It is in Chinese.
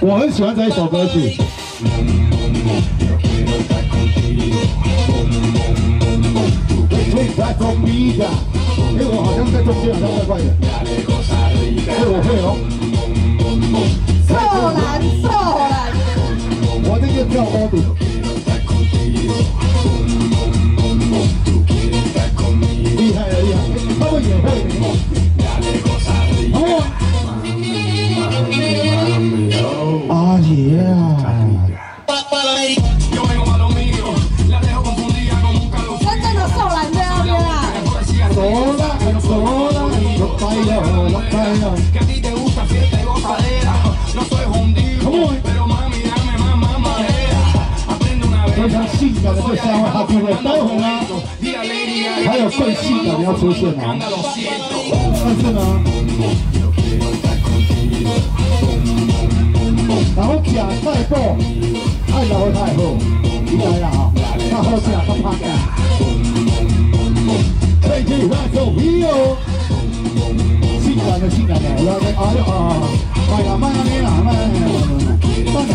我很喜欢这一首歌曲。所以再中逼一下，哎，我好像在中间，好像怪怪的。Oh, yeah. Yo vengo lo mío, la dejo un a. No soy hundido, pero mami, dame más mamadera. Aprende una vez. A soy a 太多，爱老太好，你来啦哈，那好吃啊，他怕干。最近那首 Hero，性感的性感的，来来，哎呀啊，慢呀慢呀你啦，慢呀慢呀，慢点